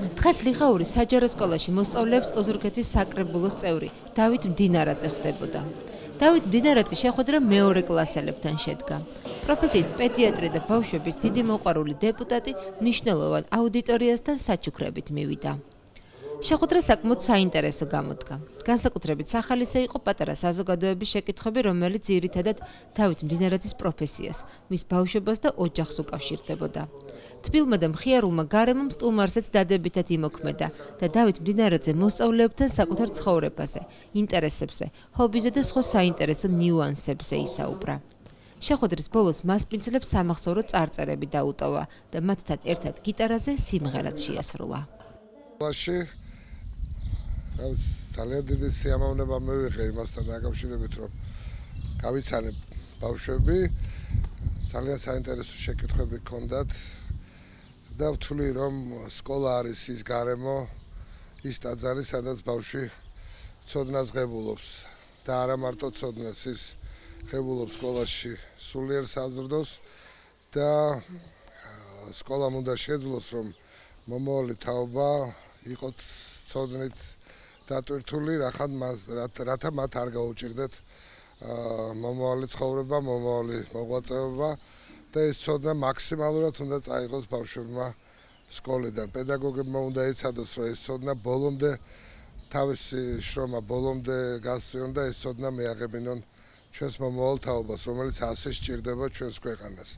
დღეს ლიხაურის საჯარო სკოლაში მოსწავლეებს ოზურგეთის საკრებულოს წევრი დავით მდინარაძე ხვდებოდა. დავით მდინარაძე შეხვედრა მეორე კლასელებთან შედგა. პროფესიით პედიატრი და ბავშვების დიდი მოყვარული დეპუტატი მნიშვნელოვან აუდიტორიასთან საჩუქრებით მივიდა. შეხვედრა საკმაოდ საინტერესო გამოდგა. განსაკუთრებით სახალისო იყო პატარა საზოგადოების შეკითხვები, რომელიც ძირითადად დავით მდინარაძის პროფესიას, მის ბავშვობას და ოჯახს უკავშირდებოდა. თბილმა და მხიარულმა გარემომ სტუმარსაც დადებითად იმოქმედა და დავით მდინარაძე მოსწავლეებთან საკუთარ ცხოვრებაზე, ინტერესებზე, ჰობიზე და სხვა საინტერესო ნიუანსებზე ისაუბრა. შეხვედრის ბოლოს მასპინძლებს სამახსოვრო წარწერები დაუტოვა და მათთან ერთად გიტარაზე სიმღერაც შეასრულა. რაც ძალიან დიდი სიამოვნება მივიღე იმასთან დაკავშირებით რომ გავიცანე ბავშვები ძალიან საინტერესო შეკითხვები ჰქონდათ და ვთვლი რომ სკოლა არის ის გარემო ის ტაძარი სადაც ბავშვი ცოდნას ღებულობს და არა მარტო ცოდნას ის ღებულობს სკოლაში სულიერ საზრდოს და სკოლამ უნდა შეძლოს რომ მომავალი თაობა იყოთ ცოდნით დატვირთული, რახან მას რათა მათ არ გაუჭirdეთ მომავალი ცხოვრება, მომავალი მოღვაწეობა და ეს ცოდნა მაქსიმალურად უნდა წაიღოს ბავშვებმა სკოლიდან. პედაგოგებმა უნდა ეცადოს, რომ ეს ცოდნა ბოლომდე თავისი შრომა ბოლომდე გასწიონ და ეს ცოდნა მიაღებინონ ჩვენს მომავალ თაობას, რომელიც ასე სჭირდება ჩვენს ქვეყანას.